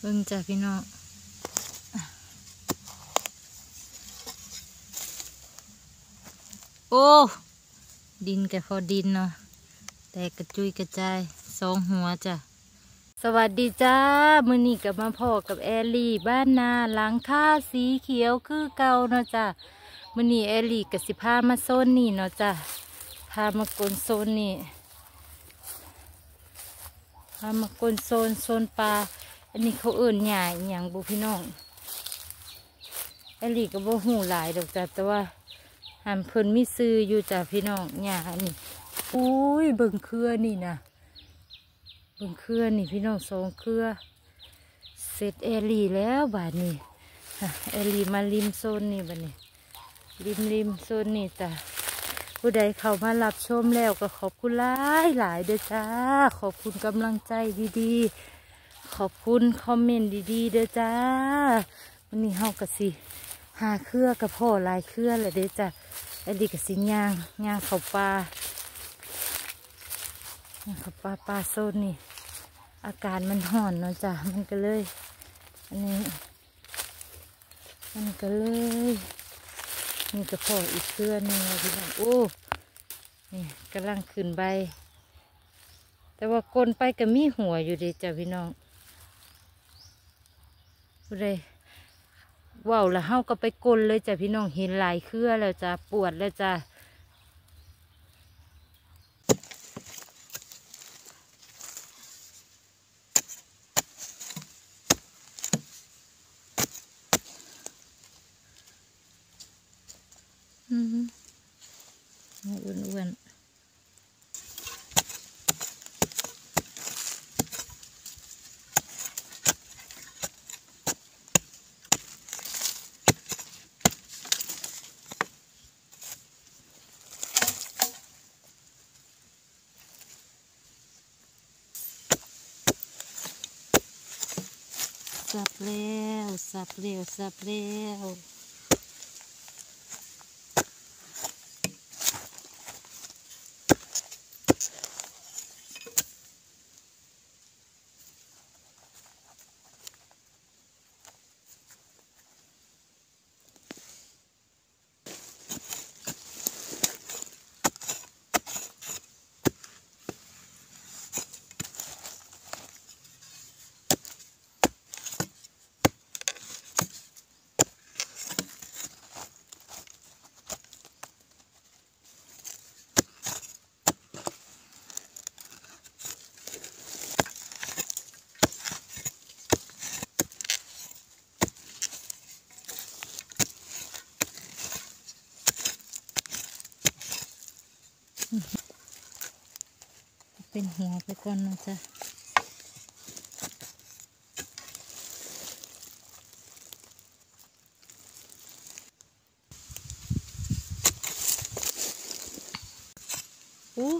เบิ่งจ้ะพี่น้องโอ้ ดินกับพอดินเนาะแต่กระจุยกระจายสองหัวจ้ะ สวัสดีจ้า มือนี้กับมาพ่อกับแอลลี่บ้านนาหลังคาสีเขียวคือเก่าเนาะจ้ะมือนี้แอลลี่กับสิพามาโซนนี่เนาะจ้ะพามากลนโซนนี่พามากลนโซนโซนปลา อันนี้เขาเอื่นใหญ่อย่างบุพี่น้องแอลี่ก็บ่หูหลายดอกจ้ะแต่ว่าหันเพิ่นมีซื้ออยู่จ้ะพี่น้องหญ้านี่อุ้ยเบิ่งเครือนี่นะเบิ่งเครือนี่พี่น้องสองเครือเสร็จแอลี่แล้วบาดนี้ฮะแอลี่มาริมโซนนี่บาดนี้ริมริมโซนนี่จ้ะผู้ใดเข้ามารับชมแล้วก็ขอบคุณหลายหลายเด้อจ้า ขอบคุณกำลังใจดีๆ ขอบคุณคอมเมนต์ดีๆเด้อจ้าวันนี้เฮากะสิหาเครือกับพ่อลายเครือเลยเด้อจ้ะแอลลี่กะสิย่างย่างเข้าป่านะครับปลาปลาโซนนี่ อากาศมันห่อนเนาะจ้ะมันก็เลย อันนี้ มันก็เลยนี่กระพาะอีกเครือหนึงนะพี่น้องโอ้นี่กำลังขึ้นใบแต่ว่ากลนไปก็มีหัวอยู่ดีจ้ะพี่น้อง เลยว้าวแล้วเฮาก็ไปกลเลยจ้ะพี่น้องเห็นหลายเครือแล้วจ้ะปวดแล้วจ้ะ สับแล้วสับแล้วสับแล้ว เป็นหัวไปก่อนนะจ๊ะโอ้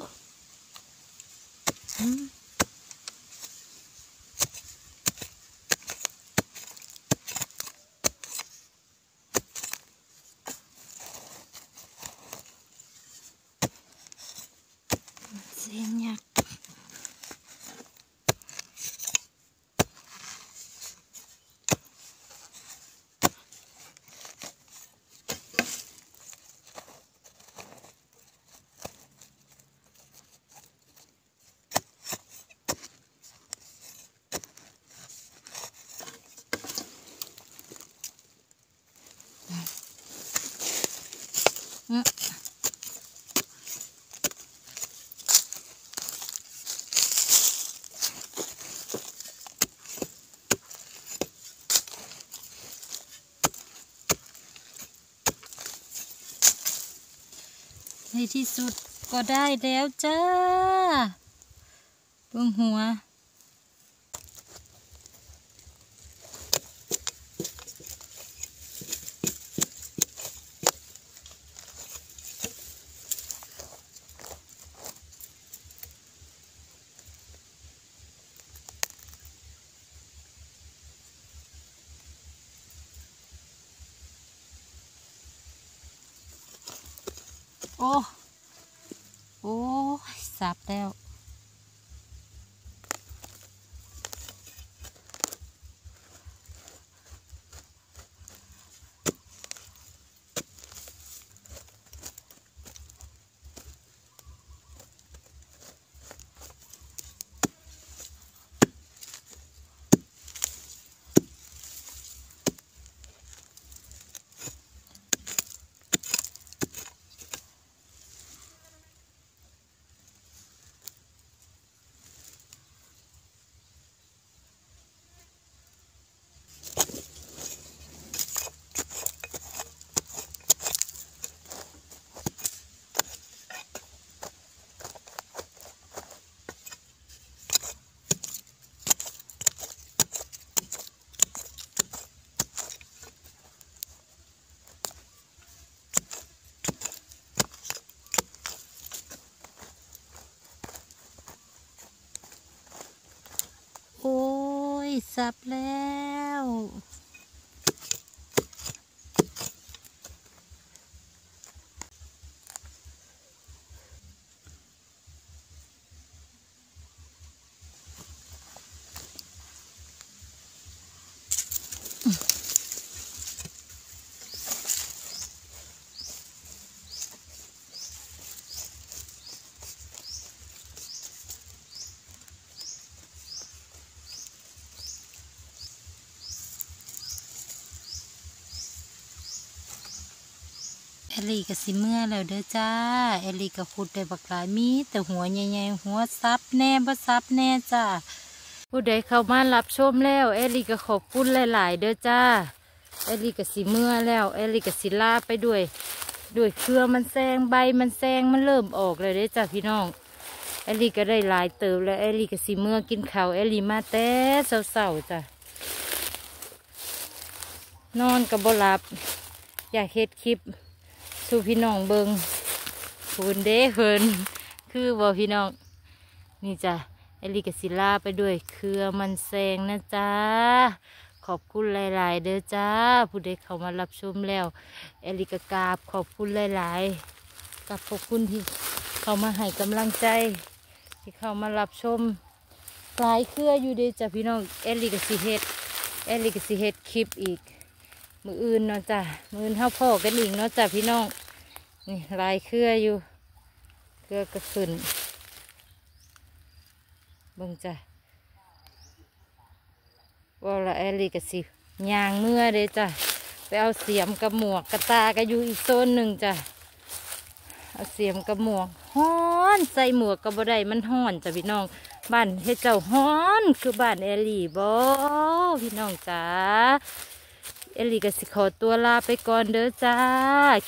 ในที่สุดก็ได้แล้วจ้าเบื้องหัว โอ้ โอ้สับแล้ว ซับแล้ว เอลี่ก็สิเมื่อแล้วเด้อจ้าเอลี่ก็ขุดได้บักหลายมี แต่หัวใหญ่ๆหัวซับแน่บ่ซับแน่จ้าผู้ใดเข้ามารับชมแล้วเอลี่ก็ขอบคุณหลายๆเด้อจ้าเอลี่ก็สิเมื่อแล้วเอลี่ก็สิลาไปด้วย ด้วยเครือมันแซงใบมันแซงมันเริ่มออกเลยเด้อจ้าพี่น้องเอลี่ก็ได้หลายเติบแล้วเอลี่ก็สิเมื่อกินข้าวเอลี่มาแต่เช้าๆจ้ะนอนกับ่หลับ อยากเฮ็ดคลิป สู่พี่น้องเบิงพูนเด้เพิ่นคือบ่พี่น้อง นี่จ้ะเอลิกบศิลาไปด้วยเครือมันแซงนะจ้าขอบคุณหลาย ๆ เด้อจ้า ผู้ใดเข้ามารับชมแล้ว เอลิกกราบขอบคุณหลาย ๆ กับขอบคุณที่เข้ามาให้กำลังใจ ที่เข้ามารับชมหลายเครืออยู่เด้จ้ะพี่น้อง เอลิกสิเฮ็ดเอลิกสิเฮ็ดคลิปอีก มืออื่นเนาะจ้ะ มืออื่นเท่าพ่อกันอีกเนาะจ้ะพี่น้อง นี่ลายเครืออยู่ เครือก็ขึ้นบิ่งจ้ะว่าละแอลีกับสิยางเมื่อเด้จ้ะไปเอาเสียมกับหมวกกระตาก็อยู่อีกโซนหนึ่งจ้ะเอาเสียมกับหมวกฮ้อนใส่หมวกกับบไดมันฮ้อนจ้ะพี่น้องบ้านเฮ็ดเจ้าฮ้อนคือบ้านแอลลี่บ่พี่น้องจ้า เอลิแก็สิขอตัวลาไปก่อนเด้อจ้า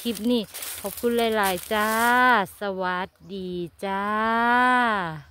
คลิปนี้ ขอบคุณหลาย ๆ จ้า สวัสดีจ้า